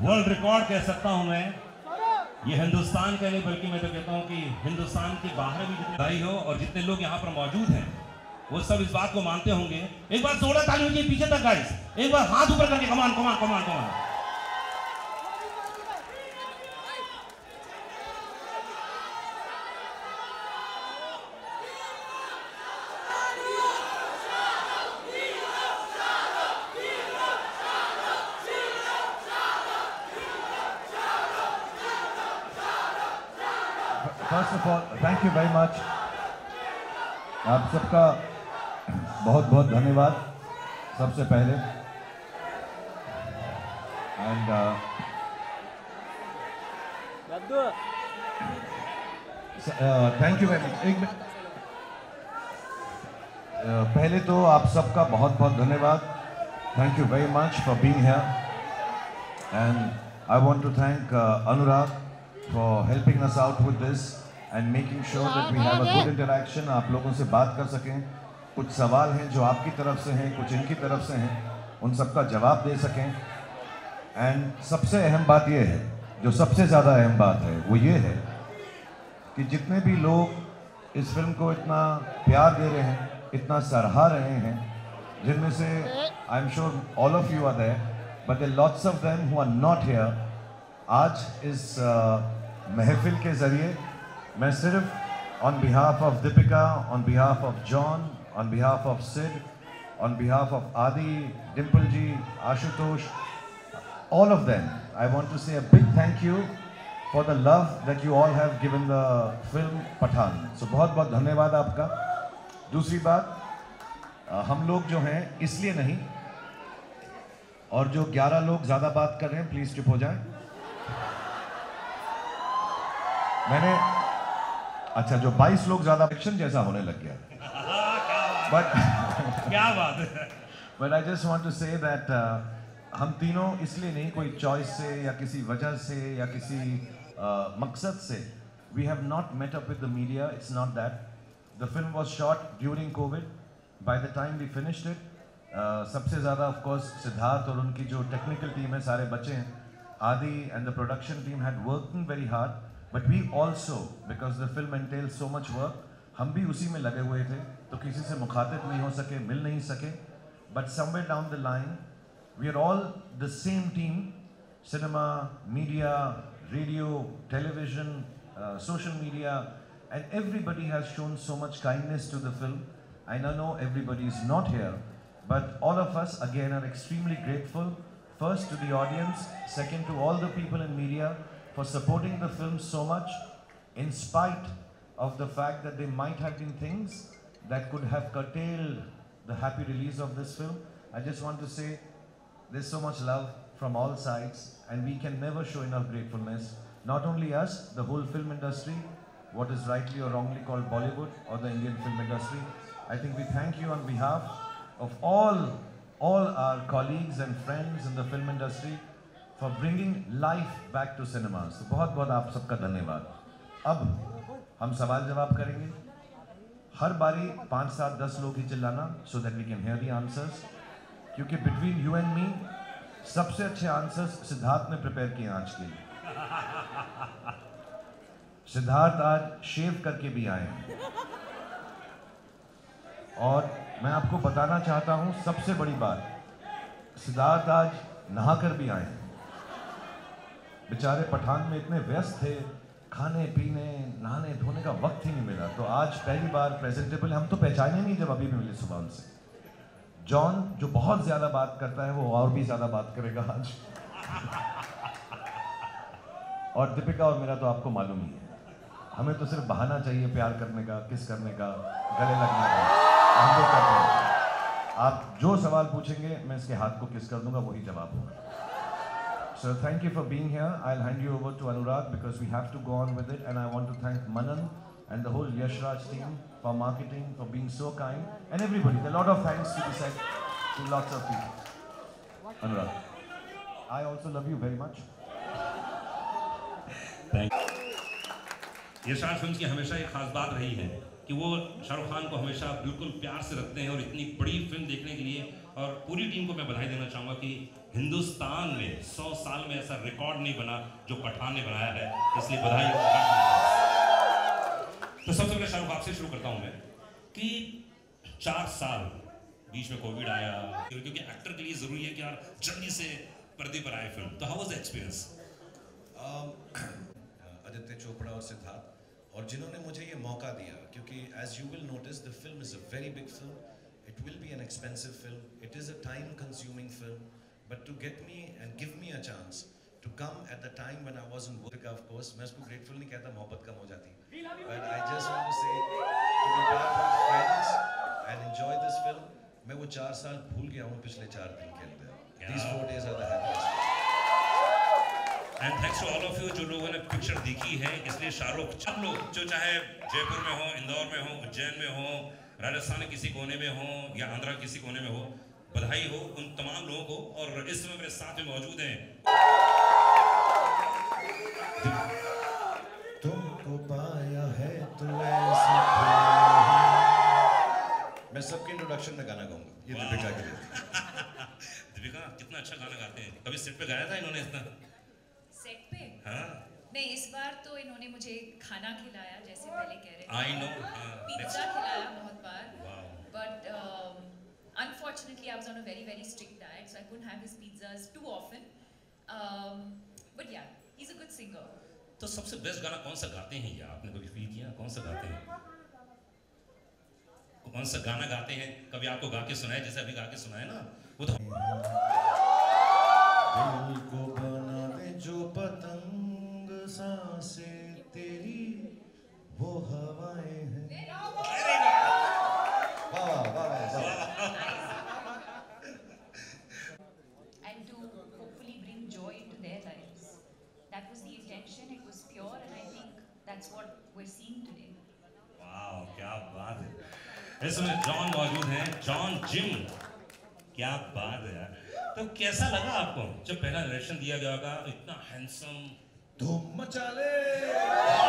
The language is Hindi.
वर्ल्ड रिकॉर्ड कह सकता हूँ मैं। ये हिंदुस्तान का नहीं, बल्कि मैं तो कहता हूँ कि हिंदुस्तान के बाहर भी जितने भाई हो और जितने लोग यहाँ पर मौजूद हैं, वो सब इस बात को मानते होंगे। एक बार जोड़ा ताली हो पीछे तक गाइस एक बार हाथ ऊपर करके come on come on come on come on first of all thank you very much आप सबका बहुत बहुत धन्यवाद सबसे पहले। And thank you very much एक मिनट Uh, पहले तो आप सबका बहुत बहुत धन्यवाद। Thank you very much for being here and I want to thank Anurag for helping us out with this and making sure that we have a good interaction. आप लोगों से बात कर सकें। कुछ सवाल हैं जो आपकी तरफ़ से हैं कुछ इनकी तरफ़ से हैं उन सबका जवाब दे सकें। एंड सबसे अहम बात यह है जो सबसे ज़्यादा अहम बात है वो ये है कि जितने भी लोग इस फ़िल्म को इतना प्यार दे रहे हैं इतना सराहा रहे हैं जिनमें से I am sure all of you are there but there lots of them who are not here आज इस uh, महफिल के ज़रिए मैं सिर्फ़ on behalf of Deepika on behalf of John on behalf of Sid on behalf of Aadi Dimple ji Ashutosh all of them i want to say big thank you for the love that you all have given the film pathan. So बहुत बहुत धन्यवाद आपका। दूसरी बात हम लोग जो हैं इसलिए नहीं और जो 11 लोग ज़्यादा बात कर रहे हैं प्लीज़ चुप हो जाएँ। मैंने अच्छा जो 22 लोग ज़्यादा एक्शन जैसा होने लग गया। बट क्या बात है। But I just want to say that हम तीनों इसलिए नहीं कोई चॉइस से या किसी वजह से या किसी uh, मकसद से we have not met up with the media it's not that the film was shot during covid by the time we finished it सबसे ज़्यादा ऑफ़ कोर्स सिद्धार्थ और उनकी जो टेक्निकल टीम है सारे बच्चे हैं Aadi and the production team had working very hard but we also because the film entail so much work हम भी उसी में लगे हुए थे तो किसी से मुखातिब नहीं हो सके, मिल नहीं सके। But somewhere down the line we are all the same team cinema media radio television social media and everybody has shown so much kindness to the film I know no everybody is not here but all of us again are extremely grateful first to the audience second to all the people in media for supporting the film so much in spite of the fact that there might have been things that could have curtailed the happy release of this film i just want to say there's so much love from all sides, and we can never show enough gratefulness. Not only us, the whole film industry, what is rightly or wrongly called Bollywood or the Indian film industry. I think we thank you on behalf of all, all our colleagues and friends in the film industry for bringing life back to cinema बहुत बहुत आप सबका धन्यवाद। अब हम सवाल जवाब करेंगे। हर बारी पाँच सात दस लोग ही चिल्लाना so that we can hear the answers क्योंकि बिटवीन यू एंड मी सबसे अच्छे आंसर्स सिद्धार्थ ने प्रिपेयर किए आज के लिए। सिद्धार्थ आज शेव करके भी आए और मैं आपको बताना चाहता हूँ सबसे बड़ी बात, सिद्धार्थ आज नहाकर भी आए हैं। बेचारे पठान में इतने व्यस्त थे, खाने, पीने, नहाने, धोने का वक्त ही नहीं मिला। तो आज पहली बार प्रेजेंटेबल हम तो पहचाने नहीं जब अभी भी मिले सुबह उनसे। जॉन जो बहुत ज़्यादा बात करता है, वो और भी ज़्यादा बात करेगा आज। और दीपिका और मेरा तो आपको मालूम ही है। हमें तो सिर्फ़ बहाना चाहिए प्यार करने का, किस करने का, गले लगने का। हम तो करते हैं। आप जो सवाल पूछेंगे, मैं इसके हाथ को किस कर दूँगा, वही जवाब होगा। So thank you for being here. I'll hand you over to Anurag because we have to go on with it. And I want to thank Manan and the whole Yashraj team for marketing, for being so kind, and everybody. A lot of thanks to be said to lots of people. Anurag, I also love you very much. Irshad film की हमेशा एक खास बात रही है कि वो शाहरुख खान को हमेशा बिल्कुल प्यार से रखते हैं और इतनी बड़ी फ़िल्म देखने के लिए और पूरी टीम को मैं बधाई देना चाहूँगा कि हिंदुस्तान में सौ साल में ऐसा रिकॉर्ड नहीं बना जो पठान ने बनाया है। इसलिए बधाई तो सबसे पहले शाहरुख, आपसे शुरू करता हूँ मैं कि चार साल बीच में कोविड आया, क्योंकि एक्टर के लिए ज़रूरी है कि यार जल्दी से पर्दे पर आए फ़िल्म तो how was the experience Aditya Chopra और सिद्धार्थ। और जिन्होंने मुझे ये मौका दिया क्योंकि as you will notice the film is a very big film it will be an expensive film it is a time consuming film but to get me and give me a chance to come at the time when I was in work of course मैं उसको ग्रेटफुल नहीं कहता मोहब्बत कम हो जाती। But I just want to say to be part of friends and enjoy this film मैं वो चार साल भूल गया हूँ पिछले चार दिन के अंदर। These four days are the happiest and thanks to all of you जो लोगों ने पिक्चर देखी है इसलिए शाहरुख सब लोग जो चाहे जयपुर में हो इंदौर में हो उज्जैन में हो राजस्थान के किसी कोने में हो या आंध्रा किसी कोने में हो बधाई हो उन तमाम लोगों को और इस समय मेरे साथ में मौजूद हैं। तुमको पाया है तो ऐसे मैं सबके इंट्रोडक्शन में गाना गाऊँगा ये दीपिका के लिए। दीपिका कितना अच्छा गाना गाते हैं। कभी सेट पे गाया था इन्होंने इतना? हाँ। नहीं इस बार तो इन्होंने मुझे खाना खिलाया जैसे पहले कह रहे आई नो पिज्जा खिलाया बहुत बार। Um, unfortunately I was on a very very strict diet so I couldn't have his pizzas too often. Um, but yeah he's a good singer. तो सबसे बेस्ट गाना कौन सा गाते हैं? ये आपने कभी फील किया? कौन सा गाते हैं? कौन सा गाना गाते हैं? कभी आपको गा के सुनाए जैसे अभी गा के सुनाए ना वो तो दिल को बना दे जो पतंग साँसें तेरी वो हवाएँ हैं वाह वाह वाह वाह and to hopefully bring joy into their lives that was the intention it was pure and I think that's what we're seeing today वाह क्या बात है इस समय जॉन मौजूद हैं। जॉन जिम क्या बात है यार। तो कैसा लगा आपको जब पहला डायरेक्शन दिया गया होगा? इतना हैंडसम धूम मचा ले।